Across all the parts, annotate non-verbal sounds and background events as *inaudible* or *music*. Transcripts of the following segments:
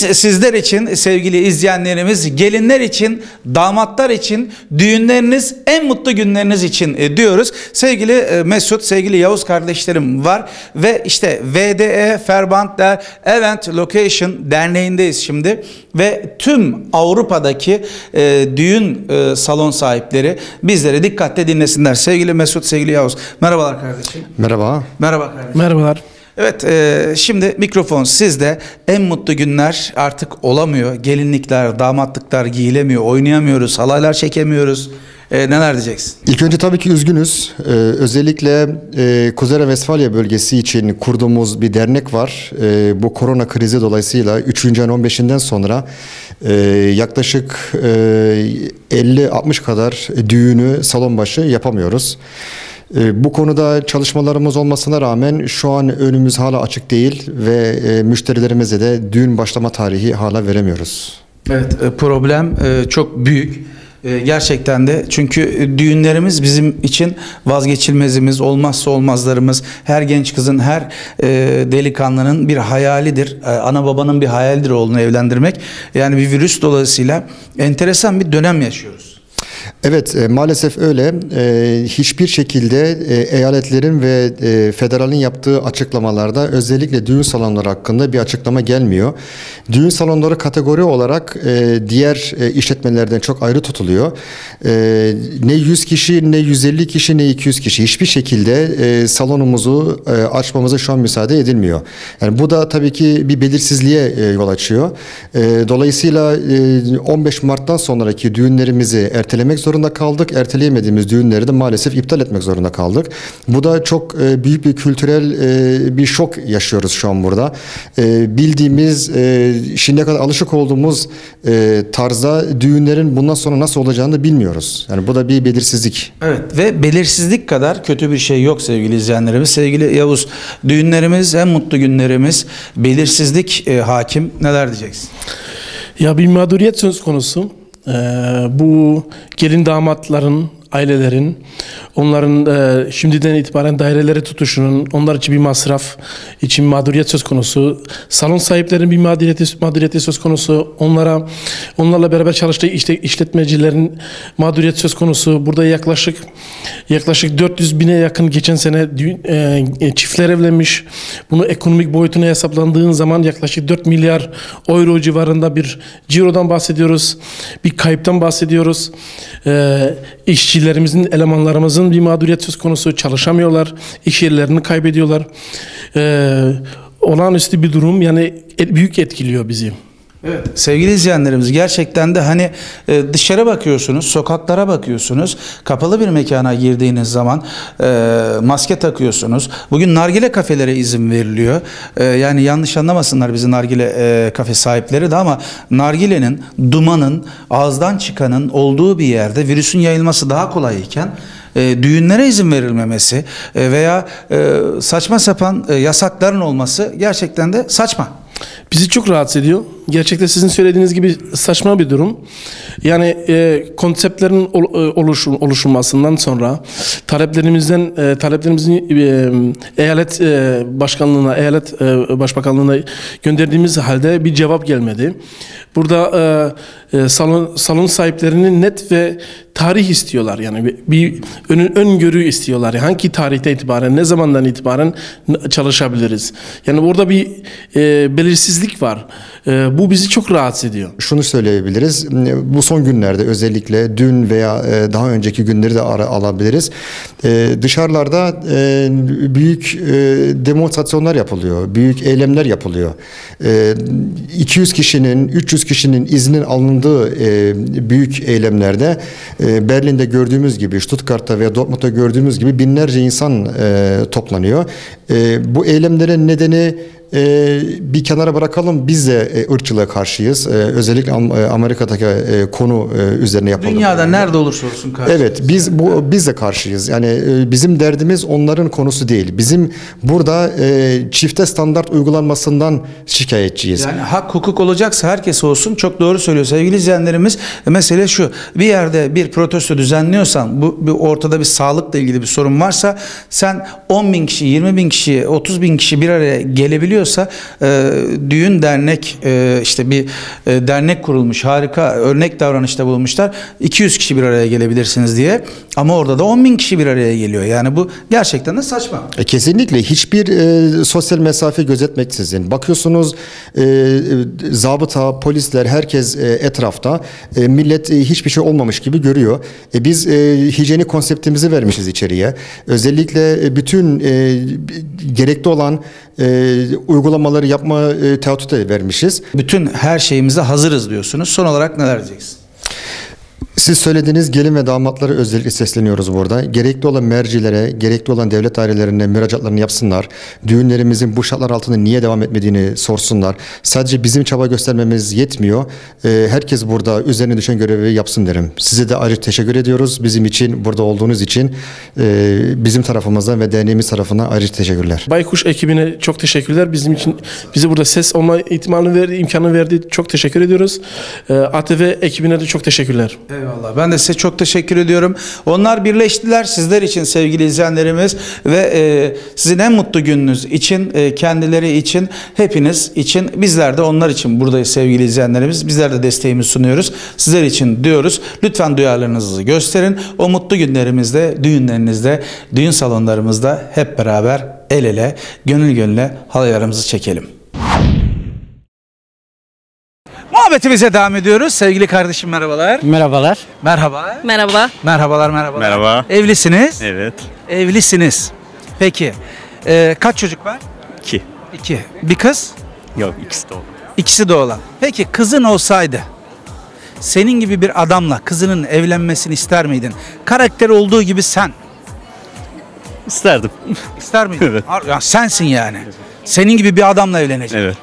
Sanedeyiz sizler için sevgili izleyenlerimiz, gelinler için, damatlar için, düğünleriniz en mutlu günleriniz için e, diyoruz. Sevgili e, Mesut, sevgili Yavuz kardeşlerim var ve işte VDE Ferbantler Event Location Derneği'ndeyiz şimdi ve tüm Avrupa'daki e, düğün e, salon sahipleri bizleri dikkatle dinlesinler. Sevgili Mesut, sevgili Yavuz. Merhabalar kardeşim. Merhaba. Merhaba kardeşim. Merhabalar. Evet e, şimdi mikrofon sizde en mutlu günler artık olamıyor. Gelinlikler, damatlıklar giyilemiyor, oynayamıyoruz, halaylar çekemiyoruz. E, neler diyeceksin? İlk önce tabii ki üzgünüz. Ee, özellikle e, Kuzey Vesfalya bölgesi için kurduğumuz bir dernek var. Ee, bu korona krizi dolayısıyla 3. ayın 15'inden sonra e, yaklaşık e, 50-60 kadar düğünü salon başı yapamıyoruz. E, Bu konuda çalışmalarımız olmasına rağmen şu an önümüz hala açık değil ve e, müşterilerimize de düğün başlama tarihi hala veremiyoruz. Evet e, problem e, çok büyük. Gerçekten de çünkü düğünlerimiz bizim için vazgeçilmezimiz, olmazsa olmazlarımız. Her genç kızın, her delikanlının bir hayalidir. Ana babanın bir hayalidir oğlunu evlendirmek. Yani bir virüs dolayısıyla enteresan bir dönem yaşıyoruz. Evet e, maalesef öyle. E, hiçbir şekilde e, eyaletlerin ve federalin yaptığı açıklamalarda özellikle düğün salonları hakkında bir açıklama gelmiyor. Düğün salonları kategori olarak diğer işletmelerden çok ayrı tutuluyor. Ne 100 kişi ne 150 kişi ne 200 kişi hiçbir şekilde e, salonumuzu açmamıza şu an müsaade edilmiyor. Yani bu da tabii ki bir belirsizliğe yol açıyor. Dolayısıyla e, 15 Mart'tan sonraki düğünlerimizi ertelemek zorunda kaldık. Erteleyemediğimiz düğünleri de maalesef iptal etmek zorunda kaldık. Bu da çok e, büyük bir kültürel e, bir şok yaşıyoruz şu an burada. E, bildiğimiz, e, şimdiye kadar alışık olduğumuz e, tarzda düğünlerin bundan sonra nasıl olacağını da bilmiyoruz. Yani bu da bir belirsizlik. Evet ve belirsizlik kadar kötü bir şey yok sevgili izleyenlerimiz. Sevgili Yavuz, düğünlerimiz en mutlu günlerimiz. Belirsizlik e, hakim. Neler diyeceksin? Ya bir mağduriyet söz konusu. Ee, bu gelin damatların, ailelerin, onların e, şimdiden itibaren daireleri tutuşunun, onlar için bir masraf, için mağduriyet söz konusu. Salon sahiplerinin bir mağduriyeti, mağduriyeti söz konusu. Onlara, onlarla beraber çalıştığı işte, işletmecilerin mağduriyet söz konusu. Burada yaklaşık yaklaşık 400 bine yakın geçen sene e, e, çiftler evlenmiş. Bunu ekonomik boyutuna hesaplandığın zaman yaklaşık 4 milyar euro civarında bir cirodan bahsediyoruz. Bir kayıptan bahsediyoruz. E, işçilerimizin, elemanlarımızın bir mağduriyet söz konusu. Çalışamıyorlar. iş yerlerini kaybediyorlar. E, olağanüstü bir durum yani büyük etkiliyor bizi. Evet. Sevgili izleyenlerimiz gerçekten de hani e, dışarı bakıyorsunuz, sokaklara bakıyorsunuz, kapalı bir mekana girdiğiniz zaman e, maske takıyorsunuz. Bugün nargile kafelere izin veriliyor. E, yani yanlış anlamasınlar bizi nargile e, kafe sahipleri de ama nargilenin, dumanın, ağızdan çıkanın olduğu bir yerde virüsün yayılması daha kolay iken e, düğünlere izin verilmemesi e, veya e, saçma sapan e, yasakların olması gerçekten de saçma. Bizi çok rahatsız ediyor. Gerçekten sizin söylediğiniz gibi saçma bir durum. Yani e, konseptlerin e, oluşum, oluşulmasından sonra taleplerimizden e, taleplerimizin e, eyalet e, başkanlığına, eyalet e, başbakanlığına gönderdiğimiz halde bir cevap gelmedi. Burada e, e, salon salon sahiplerinin net ve tarih istiyorlar. Yani bir, ön, öngörü istiyorlar. Hangi tarihte itibaren, ne zamandan itibaren çalışabiliriz? Yani orada bir e, belirsizlik var. E, bu bizi çok rahatsız ediyor. Şunu söyleyebiliriz. Bu son günlerde özellikle dün veya e, daha önceki günleri de alabiliriz. E, Dışarılarda e, büyük e, demonstrasyonlar yapılıyor. Büyük eylemler yapılıyor. E, 200 kişinin, 300 kişinin iznin alındığı büyük eylemlerde Berlin'de gördüğümüz gibi, Stuttgart'ta veya Dortmund'da gördüğümüz gibi binlerce insan toplanıyor. Bu eylemlerin nedeni e, bir kenara bırakalım biz de e, ırkçılığa karşıyız. E, özellikle Am- e, Amerika'daki e, konu e, üzerine yapalım. Dünyada nerede olursa olsun karşı. Evet biz bu biz de karşıyız. Yani e, bizim derdimiz onların konusu değil. Bizim burada e, çifte standart uygulanmasından şikayetçiyiz. Yani hak hukuk olacaksa herkes olsun. Çok doğru söylüyor sevgili izleyenlerimiz. Mesele şu. Bir yerde bir protesto düzenliyorsan bu bir ortada bir sağlıkla ilgili bir sorun varsa sen 10 bin kişi, 20 bin kişi, 30 bin kişi bir araya gelebiliyorsan geliyorsa e, düğün dernek e, işte bir e, dernek kurulmuş harika örnek davranışta bulunmuşlar 200 kişi bir araya gelebilirsiniz diye ama orada da 10 bin kişi bir araya geliyor yani bu gerçekten de saçma. E, Kesinlikle hiçbir e, sosyal mesafe gözetmeksizin bakıyorsunuz e, e, zabıta, polisler herkes e, etrafta E, millet e, hiçbir şey olmamış gibi görüyor. E, biz e, hijyenik konseptimizi vermişiz içeriye. Özellikle e, bütün e, gerekli olan e, uygulamaları yapma e, teatüte vermişiz. Bütün her şeyimize hazırız diyorsunuz. Son olarak neler diyeceksiniz? Siz söylediğiniz gelin ve damatlara özellikle sesleniyoruz burada. Gerekli olan mercilere, gerekli olan devlet dairelerine müracaatlarını yapsınlar. Düğünlerimizin bu şartlar altında niye devam etmediğini sorsunlar. Sadece bizim çaba göstermemiz yetmiyor. Ee, herkes burada üzerine düşen görevi yapsın derim. Size de ayrıca teşekkür ediyoruz. Bizim için, burada olduğunuz için e, bizim tarafımızdan ve derneğimiz tarafından ayrıca teşekkürler. Baykuş ekibine çok teşekkürler. Bizim için bize burada ses olma ihtimalini verdi, imkanı verdi. Çok teşekkür ediyoruz. Ee, ATV ekibine de çok teşekkürler. Eyvallah. Ben de size çok teşekkür ediyorum. Onlar birleştiler sizler için sevgili izleyenlerimiz ve e, sizin en mutlu gününüz için, e, kendileri için, hepiniz için, bizler de onlar için buradayız sevgili izleyenlerimiz. Bizler de desteğimizi sunuyoruz. Sizler için diyoruz. Lütfen duyarlılığınızı gösterin. O mutlu günlerimizde, düğünlerinizde, düğün salonlarımızda hep beraber el ele, gönül gönüle halaylarımızı çekelim. Muhabbetimize devam ediyoruz. Sevgili kardeşim merhabalar. Merhabalar. Merhaba. Merhaba. Merhabalar merhabalar. Merhaba. Evlisiniz. Evet. Evlisiniz. Peki. Ee, kaç çocuk var? Ki. İki. Bir kız? Yok ikisi de oldu. İkisi de oğlan. Peki kızın olsaydı senin gibi bir adamla kızının evlenmesini ister miydin? Karakteri olduğu gibi sen. İsterdim. İster miydin? *laughs* Evet. Ya sensin yani. Senin gibi bir adamla evlenecek. evet.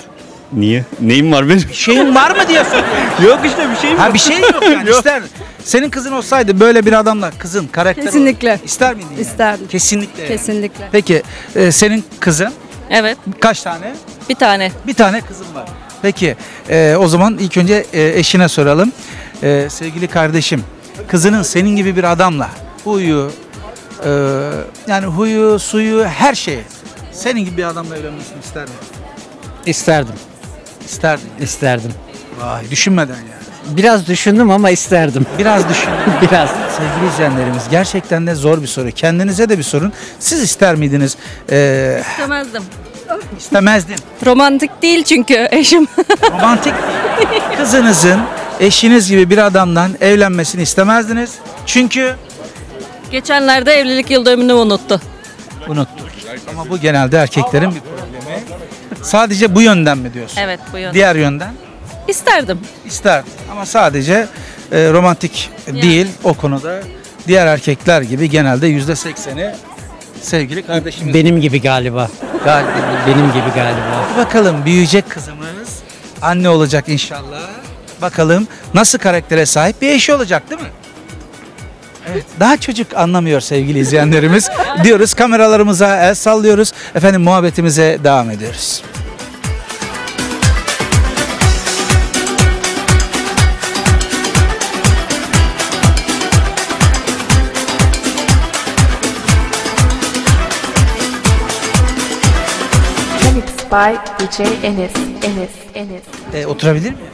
Niye? Neyim var benim? Bir şeyin var mı diye soruyorum. *laughs* Yok işte bir şeyim Ha yok. bir şey yok yani *laughs* Yok. ister. Senin kızın olsaydı böyle bir adamla kızın karakteri Kesinlikle. ister miydin? yani? İsterdim. Kesinlikle. yani. Kesinlikle. Peki e, senin kızın Evet. kaç tane? Bir tane. Bir tane kızım var. Peki e, o zaman ilk önce e, eşine soralım. E, sevgili kardeşim kızının senin gibi bir adamla huyu e, yani huyu suyu her şeyi senin gibi bir adamla evlenmesini ister mi? İsterdim. İsterdin. İsterdim. Vay düşünmeden yani. Biraz düşündüm ama isterdim. Biraz düşün. *laughs* Biraz. Sevgili izleyenlerimiz gerçekten de zor bir soru. Kendinize de bir sorun. Siz ister miydiniz? E, İstemezdim. istemezdin. Romantik değil çünkü eşim. *laughs* Romantik kızınızın eşiniz gibi bir adamdan evlenmesini istemezdiniz. Çünkü Geçenlerde evlilik yıl dönümünü unuttu. unuttuk. Ama bu genelde erkeklerin bir problemi. Sadece bu yönden mi diyorsun? Evet bu yönde. Diğer yönden İsterdim. ister ama sadece e, romantik değil o konuda diğer erkekler gibi genelde yüzde sekseni sevgili kardeşimiz. Benim gibi galiba. Galiba. Benim gibi galiba. Bakalım büyüyecek kızımız anne olacak inşallah. Bakalım nasıl karaktere sahip bir eşi olacak değil mi? Evet, daha çocuk anlamıyor sevgili izleyenlerimiz. *laughs* Diyoruz kameralarımıza el sallıyoruz. Efendim muhabbetimize devam ediyoruz. By DJ Enes. Enes. Enes. E, oturabilir miyim?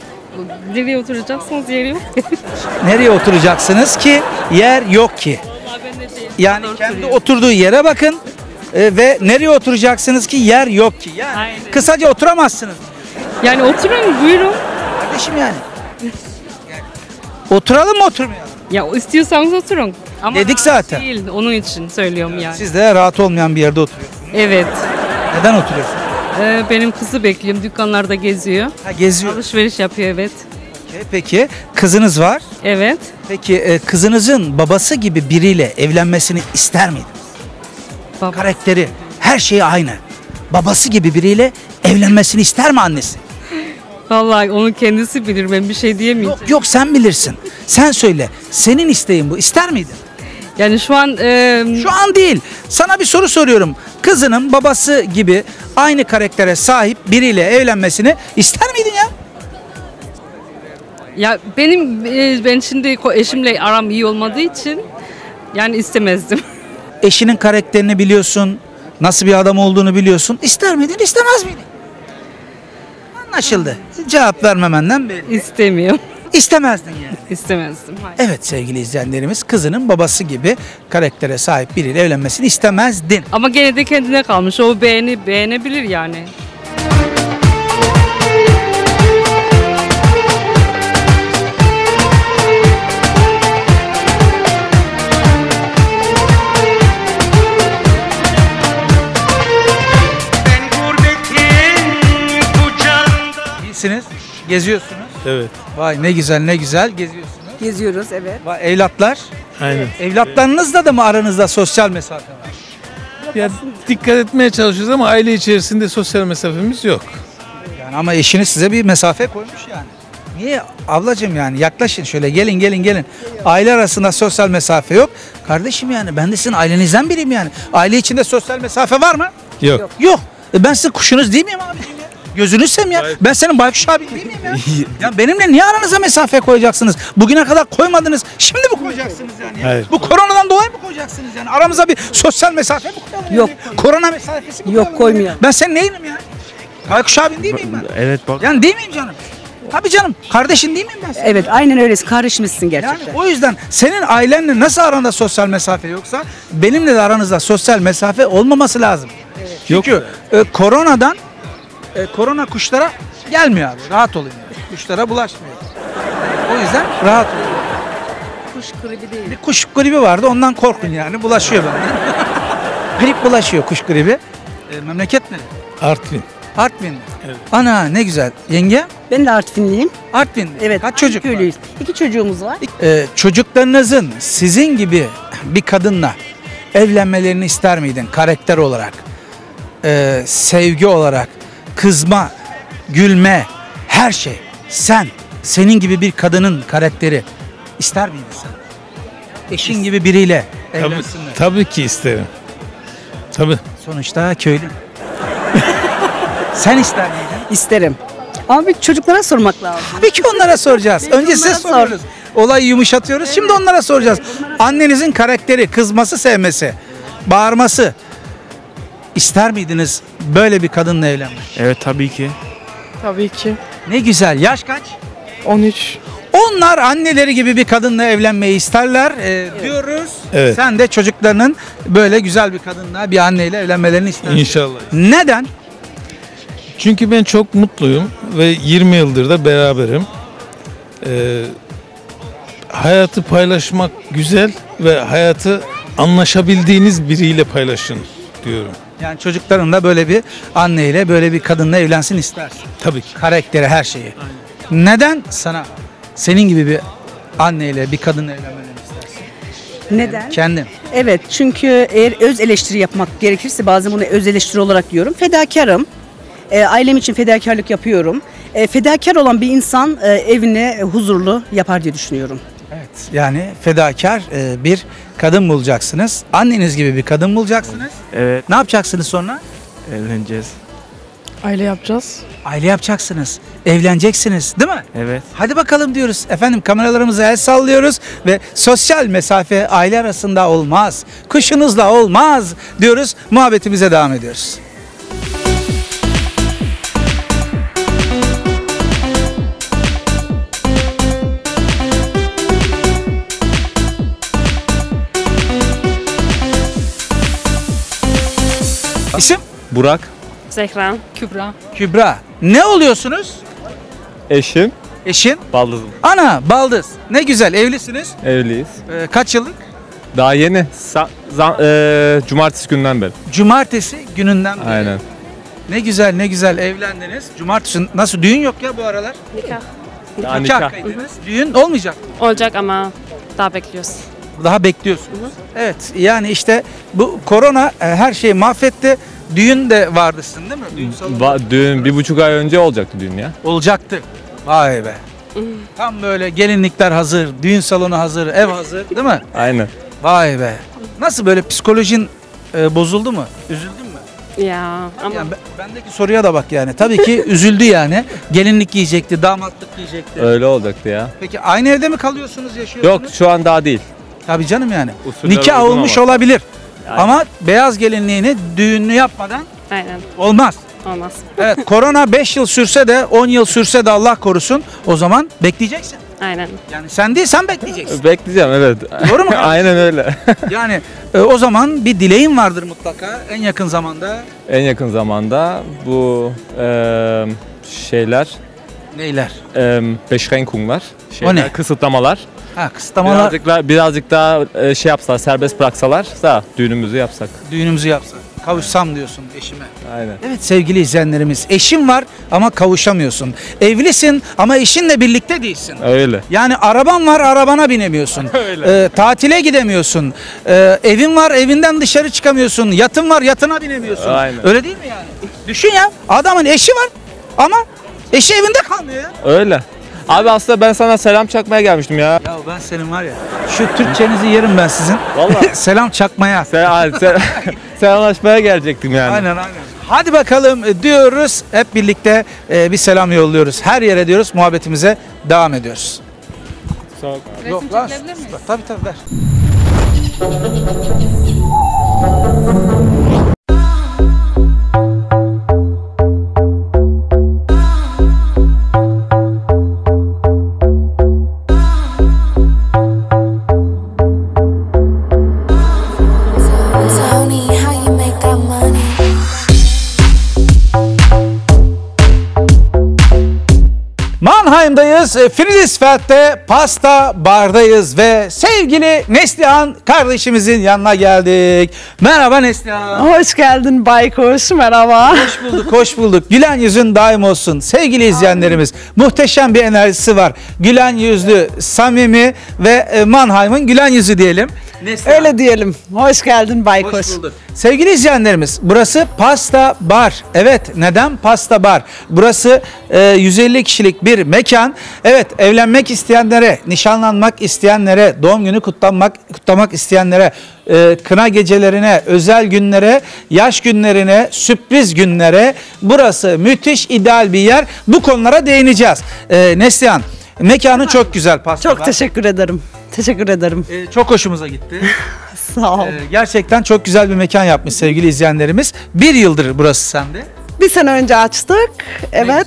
Nereye oturacaksınız yeri yok. *laughs* Nereye oturacaksınız ki yer yok ki? Yani kendi oturduğu yere bakın e, ve nereye oturacaksınız ki yer yok ki? Yani Aynen. kısaca oturamazsınız. Yani oturun buyurun. Kardeşim yani. *laughs* Oturalım mı oturmayalım? Ya istiyorsanız oturun. Ama Dedik zaten. Değil. Onun için söylüyorum yani. Siz de rahat olmayan bir yerde oturuyorsunuz. Evet. Neden oturuyorsunuz? Ee, benim kızı bekliyorum. Dükkanlarda geziyor. Ha, geziyor. Alışveriş yapıyor evet. Peki, Peki kızınız var. Evet. Peki e, kızınızın babası gibi biriyle evlenmesini ister miydiniz? Baba. Karakteri, her şeyi aynı. Babası gibi biriyle evlenmesini ister mi annesi? Vallahi onu kendisi bilir. Ben bir şey diyemeyeceğim. Yok yok sen bilirsin. Sen söyle. Senin isteğin bu. İster miydin? Yani şu an e, Şu an değil. Sana bir soru soruyorum. Kızının babası gibi aynı karaktere sahip biriyle evlenmesini ister miydin ya? ya benim e, ben şimdi eşimle aram iyi olmadığı için yani istemezdim. *laughs* Eşinin karakterini biliyorsun. Nasıl bir adam olduğunu biliyorsun. İster miydin, istemez miydin? Anlaşıldı. Cevap vermemenden belli. İstemiyorum. İstemezdin yani. *laughs* İstemezdim. Hayır. Evet sevgili izleyenlerimiz kızının babası gibi karaktere sahip biriyle evlenmesini istemezdin. Ama gene de kendine kalmış. O beğeni beğenebilir yani. İyisiniz. Geziyorsunuz. Evet. Vay ne güzel ne güzel geziyorsunuz. Geziyoruz evet. Vay evlatlar. Aynen. Evlatlarınızla da mı aranızda sosyal mesafe var? Ya dikkat etmeye çalışıyoruz ama aile içerisinde sosyal mesafemiz yok. Yani ama eşiniz size bir mesafe koymuş yani. Niye ablacığım yani yaklaşın şöyle gelin gelin gelin. Aile arasında sosyal mesafe yok. Kardeşim yani ben de sizin ailenizden biriyim yani. Aile içinde sosyal mesafe var mı? Yok. Yok. E ben sizin kuşunuz değil miyim abicim ya? Gözünüz seveyim ya. Ben senin baykuş abin değil miyim ya? ya benimle niye aranıza mesafe koyacaksınız? Bugüne kadar koymadınız. Şimdi mi koyacaksınız yani? ya? Hayır. Bu koronadan dolayı mı koyacaksınız yani? Aramıza bir sosyal mesafe mi koyalım? Yok. Yani? Korona mesafesi mi Yok, koyalım? koymayalım. Ben senin neyinim ya? Baykuş abin değil miyim ben? Evet bak. Yani değil miyim canım? Tabii canım. Kardeşin değil miyim ben senin? Evet aynen öylesin. Karışmışsın Yani gerçekten. o yüzden senin ailenle nasıl aranda sosyal mesafe yoksa benimle de aranızda sosyal mesafe olmaması lazım. Çünkü e, koronadan e, korona kuşlara gelmiyor abi. Rahat olun yani. Kuşlara bulaşmıyor. O yüzden rahat olun. Kuş gribi değil. Bir kuş gribi vardı ondan korkun yani. Bulaşıyor bana. *laughs* Grip bulaşıyor kuş gribi. E, memleket ne? Artvin. Artvin. Evet. Ana ne güzel. Yenge? Ben de Artvinliyim. Artvin. Evet. Kaç çocuk var? köylüyüz. İki çocuğumuz var. Ee, çocuklarınızın sizin gibi bir kadınla evlenmelerini ister miydin karakter olarak? Ee, sevgi olarak, kızma, gülme, her şey. Sen, senin gibi bir kadının karakteri ister miydin sen? Eşin gibi biriyle Tabii, evlensinler. tabii ki isterim. Tabii. Sonuçta köylü. *laughs* sen ister miydin? İsterim. Ama bir çocuklara sormak lazım. Tabii ki onlara soracağız. Önce size onlara sor. soruyoruz. Olayı yumuşatıyoruz. Şimdi onlara soracağız. Annenizin karakteri, kızması, sevmesi, bağırması. İster miydiniz böyle bir kadınla evlenmek? Evet tabii ki. Tabii ki. Ne güzel. Yaş kaç? 13. Onlar anneleri gibi bir kadınla evlenmeyi isterler ee, diyoruz. Evet. Sen de çocuklarının böyle güzel bir kadınla, bir anneyle evlenmelerini istersin. İnşallah. Neden? Çünkü ben çok mutluyum ve 20 yıldır da beraberim. Ee, hayatı paylaşmak güzel ve hayatı anlaşabildiğiniz biriyle paylaşın diyorum. Yani çocukların da böyle bir anneyle, böyle bir kadınla evlensin istersin. Tabii ki. karakteri, her şeyi. Neden sana senin gibi bir anneyle bir kadınla evlenmelerini istersin? Neden? Kendim. Evet çünkü eğer öz eleştiri yapmak gerekirse bazen bunu öz eleştiri olarak diyorum. Fedakarım. E, ailem için fedakarlık yapıyorum. E, fedakar olan bir insan e, evini huzurlu yapar diye düşünüyorum. Yani fedakar e, bir kadın bulacaksınız. Anneniz gibi bir kadın bulacaksınız. Evet Ne yapacaksınız sonra? evleneceğiz. Aile yapacağız. Aile yapacaksınız. Evleneceksiniz değil mi? Evet. Hadi bakalım diyoruz. Efendim kameralarımıza el sallıyoruz ve sosyal mesafe aile arasında olmaz. Kuşunuzla olmaz diyoruz. Muhabbetimize devam ediyoruz. İsim? Burak. Zehra. Kübra. Kübra. Ne oluyorsunuz? Eşim. Eşin? Baldızım. Ana, baldız. Ne güzel evlisiniz. Evliyiz. Ee, kaç yıllık? Daha yeni. Sa- za- eee, cumartesi günden beri. Cumartesi gününden beri. Aynen. Ne güzel ne güzel evlendiniz. Cumartesi nasıl düğün yok ya bu aralar? Nikah. Daha Nikah nikah. Düğün olmayacak. Olacak ama daha bekliyoruz. Daha bekliyorsunuz. Evet yani işte bu korona e, her şeyi mahvetti. Düğün de vardısın değil mi? Düğün salonu Va- düğün bir buçuk ay önce olacaktı düğün ya. olacaktı. Vay be. Tam böyle gelinlikler hazır, düğün salonu hazır, ev hazır değil mi? Aynen. Vay be. Nasıl böyle psikolojin e, bozuldu mu? Üzüldün mü? Ya ama Yani be- bendeki soruya da bak yani. Tabii ki *laughs* üzüldü yani. Gelinlik giyecekti, damatlık giyecekti. Öyle olacaktı ya. Peki aynı evde mi kalıyorsunuz, yaşıyorsunuz? Yok şu an daha değil. Tabii canım yani. Usuller Nikah uygun olmuş ama. olabilir. Yani. Ama beyaz gelinliğini düğünlü yapmadan aynen. olmaz. Olmaz. Evet *laughs* korona 5 yıl sürse de 10 yıl sürse de Allah korusun o zaman bekleyeceksin. Aynen. Yani sen değil sen bekleyeceksin. Bekleyeceğim evet. Doğru mu? *laughs* Aynen öyle. *laughs* Yani e, o zaman bir dileğin vardır mutlaka en yakın zamanda. en yakın zamanda bu eee, şeyler, Neyler? eee Beschränkunglar, şeyler, ne? kısıtlamalar. Ha kısıtlamalar Birazcık, daha- birazcık daha eee, şey yapsalar, serbest bıraksalar da düğünümüzü yapsak. düğünümüzü yapsak. Kavuşsam diyorsun eşime. Aynen. Evet sevgili izleyenlerimiz eşin var ama kavuşamıyorsun. Evlisin ama eşinle birlikte değilsin. Öyle. Yani araban var arabana binemiyorsun. *laughs* Ee, tatile gidemiyorsun. Ee, evin var evinden dışarı çıkamıyorsun. Yatın var yatına binemiyorsun. Aynen. Öyle değil mi yani? Düşün ya adamın eşi var ama eşi evinde kalmıyor ya. Öyle. Abi aslında ben sana selam çakmaya gelmiştim ya. Ya ben senin var ya şu Türkçenizi yerim ben sizin. Vallahi. *laughs* Selam çakmaya. Sen, abi, sen, *laughs* selamlaşmaya gelecektim yani. Aynen aynen. Hadi bakalım e, diyoruz. Hep birlikte e, bir selam yolluyoruz. Her yere diyoruz. Muhabbetimize devam ediyoruz. Sağ ol. Yok lan. Tabii tabii ver. Mannheim'dayız. E, Friedrichsfeld'de pasta bardayız ve sevgili Neslihan kardeşimizin yanına geldik. Merhaba Neslihan. Hoş geldin Baykuş. Merhaba. Hoş bulduk, hoş bulduk. Gülen yüzün daim olsun. Sevgili izleyenlerimiz, muhteşem bir enerjisi var. Gülen yüzlü, samimi ve e, Mannheim'ın gülen yüzü diyelim. Neslihan. Öyle diyelim. Hoş geldin Baykuş. Hoş bulduk. Sevgili izleyenlerimiz burası Pasta Bar. Evet neden Pasta Bar? Burası e, 150 kişilik bir mekan. Evet evlenmek isteyenlere, nişanlanmak isteyenlere, doğum günü kutlanmak kutlamak isteyenlere, e, kına gecelerine, özel günlere, yaş günlerine, sürpriz günlere burası müthiş ideal bir yer. Bu konulara değineceğiz. E, Neslihan mekanı çok güzel Pasta Çok teşekkür ederim. Teşekkür ederim. E, çok hoşumuza gitti. *laughs* Sağ ol. Ee, gerçekten çok güzel bir mekan yapmış sevgili izleyenlerimiz. Bir yıldır burası sende. Bir sene önce açtık. Evet.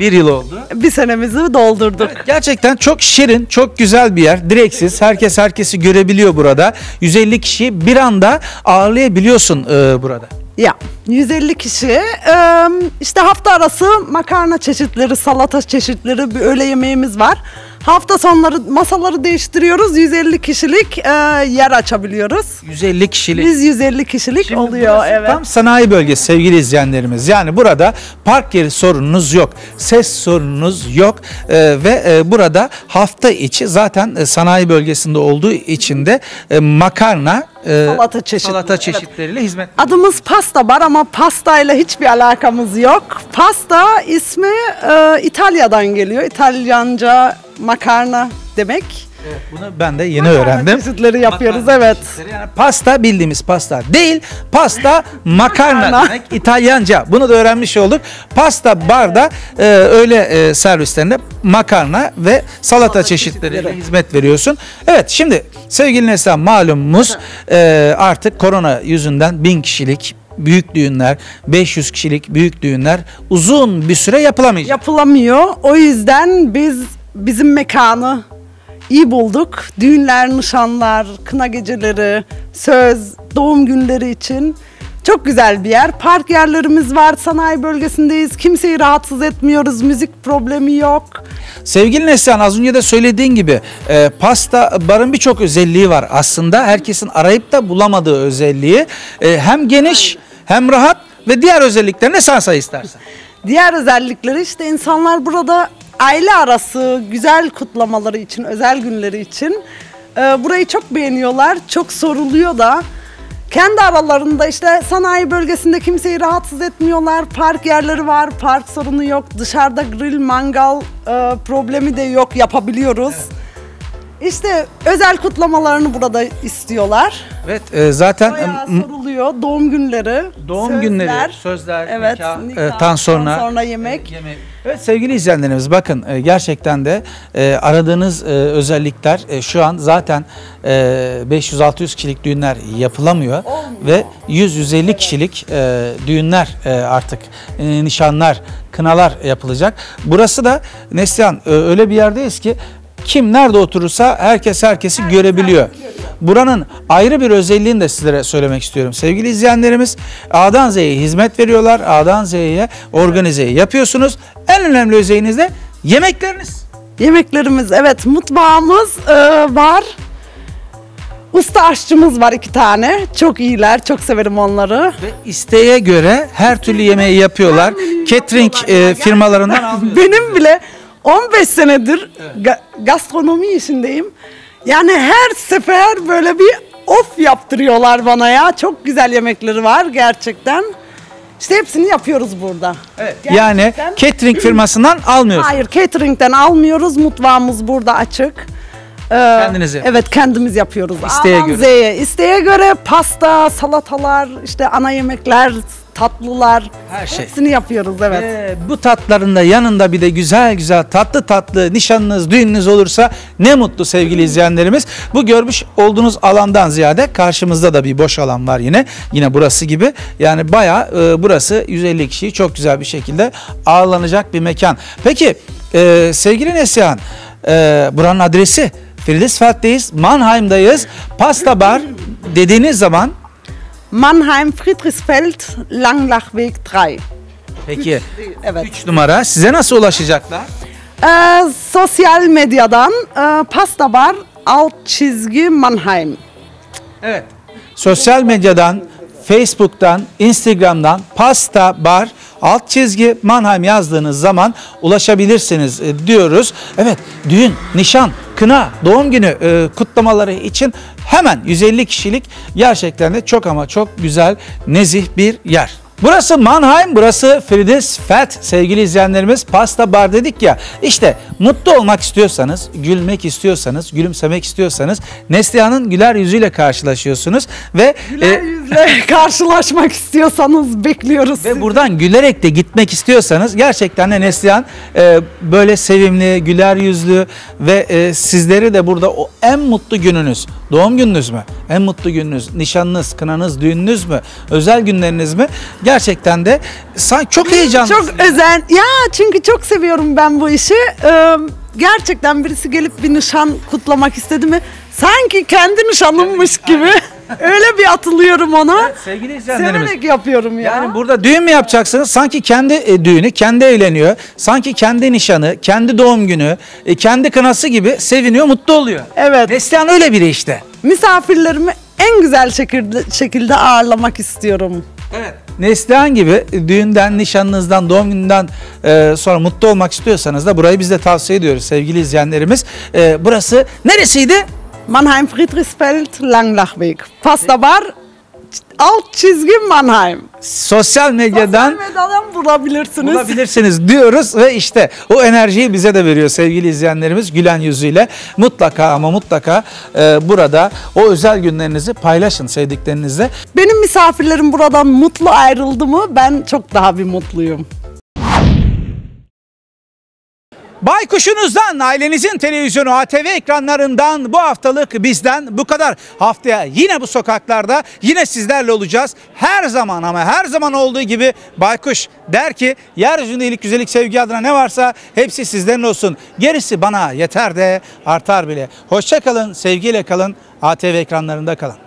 Bir yıl oldu. Bir senemizi doldurduk. Gerçekten çok şirin, çok güzel bir yer. Direksiz. Herkes herkesi görebiliyor burada. 150 kişiyi bir anda ağırlayabiliyorsun e, burada. Ya 150 kişi eee, işte hafta arası makarna çeşitleri, salata çeşitleri bir öğle yemeğimiz var. Hafta sonları masaları değiştiriyoruz. 150 kişilik eee, yer açabiliyoruz. 150 kişilik. Biz 150 kişilik Şimdi oluyor burası evet. Tam sanayi bölgesi sevgili izleyenlerimiz. Yani burada park yeri sorununuz yok. Ses sorununuz yok. Ee, ve e, burada hafta içi zaten e, sanayi bölgesinde olduğu için de e, makarna e, Salata çeşitleri, salata evet. çeşitleriyle hizmet Adımız pasta bar ama pastayla hiçbir alakamız yok. Pasta ismi eee, İtalya'dan geliyor. İtalyanca makarna demek. Bunu ben de yeni Makarna öğrendim. çeşitleri yapıyoruz Makarna evet. çeşitleri. Yani pasta bildiğimiz pasta değil. Pasta makarna Makarna. demek İtalyanca. Bunu da öğrenmiş olduk. Pasta barda e, öyle e, servislerinde makarna ve salata, çeşitleriyle çeşitleri. hizmet veriyorsun. Evet şimdi sevgili Neslihan malumumuz e, artık korona yüzünden bin kişilik büyük düğünler, 500 kişilik büyük düğünler uzun bir süre yapılamayacak. Yapılamıyor. O yüzden biz bizim mekanı iyi bulduk. Düğünler, nişanlar, kına geceleri, söz, doğum günleri için çok güzel bir yer. Park yerlerimiz var. Sanayi bölgesindeyiz. Kimseyi rahatsız etmiyoruz. Müzik problemi yok. Sevgili Neslihan az önce de söylediğin gibi e, pasta barın birçok özelliği var. Aslında herkesin arayıp da bulamadığı özelliği. E, hem geniş hem rahat ve diğer özelliklerine sen say istersen. Diğer özellikleri işte insanlar burada aile arası güzel kutlamaları için, özel günleri için e, burayı çok beğeniyorlar. Çok soruluyor da. Kendi aralarında işte sanayi bölgesinde kimseyi rahatsız etmiyorlar. Park yerleri var, park sorunu yok. Dışarıda grill, mangal e, problemi de yok, yapabiliyoruz. İşte özel kutlamalarını burada istiyorlar. Evet e, zaten Bayağı soruluyor. Doğum günleri. doğum sözler. günleri, sözler, Evet, nikah, nikah, e, tan sonra, sonra yemek. e, yemek. Evet sevgili izleyenlerimiz bakın e, gerçekten de e, aradığınız e, özellikler e, şu an zaten e, 500-600 kişilik düğünler yapılamıyor ve 100-150 kişilik e, düğünler e, artık e, nişanlar, kınalar yapılacak. Burası da Neslihan e, öyle bir yerdeyiz ki kim nerede oturursa herkes herkesi görebiliyor. Buranın ayrı bir özelliğini de sizlere söylemek istiyorum. Sevgili izleyenlerimiz A'dan Z'ye hizmet veriyorlar. A'dan Z'ye organizeyi yapıyorsunuz. En önemli özelliğiniz de yemekleriniz. Yemeklerimiz evet mutfağımız e, var. Usta aşçımız var iki tane. Çok iyiler. Çok severim onları. Ve isteğe göre her türlü yemeği yapıyorlar. Catering e, firmalarından *laughs* almıyorsunuz. Benim bile 15 senedir ga- gastronomi işindeyim. Yani her sefer böyle bir of yaptırıyorlar bana ya. Çok güzel yemekleri var gerçekten. İşte hepsini yapıyoruz burada. Evet, yani Gerçekten- catering firmasından almıyorsunuz. Hayır catering'den almıyoruz. Mutfağımız burada açık. Ee, Kendiniz yapıyorsunuz. Evet kendimiz yapıyoruz. İsteğe A'dan göre. Z'ye. İsteğe göre pasta, salatalar, işte ana yemekler, tatlılar. Her şey. Hepsini yapıyoruz evet. Ve bu tatların da yanında bir de güzel güzel tatlı tatlı nişanınız, düğününüz olursa ne mutlu sevgili izleyenlerimiz. Bu görmüş olduğunuz alandan ziyade karşımızda da bir boş alan var yine. Yine burası gibi. Yani bayağı e, burası 150 kişiyi çok güzel bir şekilde ağırlanacak bir mekan. Peki e, sevgili Neslihan e, buranın adresi Friedrichsfeld'deyiz, Mannheim'dayız. Pasta bar dediğiniz zaman Mannheim, Friedrichsfeld, Langlachweg 3. peki Evet. 3 numara size nasıl ulaşacaklar? Ee, sosyal medyadan e, pasta bar alt çizgi Mannheim. Evet. Sosyal medyadan, Facebook'tan, Instagram'dan pasta bar alt çizgi Mannheim yazdığınız zaman ulaşabilirsiniz e, diyoruz. Evet düğün, nişan, kına, doğum günü e, kutlamaları için hemen 150 kişilik gerçekten de çok ama çok güzel, nezih bir yer. Burası Mannheim, burası Friedrichsfeld sevgili izleyenlerimiz. Pasta bar dedik ya. İşte mutlu olmak istiyorsanız, gülmek istiyorsanız, gülümsemek istiyorsanız Neslihan'ın güler yüzüyle karşılaşıyorsunuz ve e, Yüzle *laughs* karşılaşmak istiyorsanız bekliyoruz. ve buradan gülerek de gitmek istiyorsanız gerçekten de Neslihan e, böyle sevimli, güler yüzlü ve e, sizleri de burada o en mutlu gününüz, doğum gününüz mü? En mutlu gününüz, nişanınız, kınanız, düğününüz mü? Özel günleriniz mi? Gerçekten de sanki çok heyecanlı. Çok özen. Ya çünkü çok seviyorum ben bu işi. Ee, gerçekten birisi gelip bir nişan kutlamak istedi mi? Sanki kendi nişanımmış gibi. *laughs* Öyle bir atılıyorum ona. Sevgili izleyenlerimiz. Severek yapıyorum ya. Yani burada düğün mü yapacaksınız? Sanki kendi e, düğünü, kendi eğleniyor. Sanki kendi nişanı, kendi doğum günü, e, kendi kınası gibi seviniyor, mutlu oluyor. Evet. Neslihan öyle biri işte. Misafirlerimi en güzel şekilde, şekilde ağırlamak istiyorum. Evet. Neslihan gibi düğünden, nişanınızdan, doğum gününden e, sonra mutlu olmak istiyorsanız da burayı biz de tavsiye ediyoruz sevgili izleyenlerimiz. E, burası neresiydi? Mannheim, Friedrichsfeld, Langlachweg. Pasta bar, alt çizgi Mannheim. Sosyal medyadan Sosyal medyadan bulabilirsiniz. bulabilirsiniz diyoruz ve işte o enerjiyi bize de veriyor sevgili izleyenlerimiz gülen yüzüyle. Mutlaka ama mutlaka e, burada o özel günlerinizi paylaşın sevdiklerinizle. Benim misafirlerim buradan mutlu ayrıldı mı ben çok daha bir mutluyum. Baykuşunuzdan, ailenizin televizyonu ATV ekranlarından bu haftalık bizden bu kadar. Haftaya yine bu sokaklarda yine sizlerle olacağız. Her zaman ama her zaman olduğu gibi Baykuş der ki yeryüzünde iyilik, güzellik, sevgi adına ne varsa hepsi sizlerin olsun. Gerisi bana yeter de artar bile. Hoşça kalın, sevgiyle kalın, ATV ekranlarında kalın.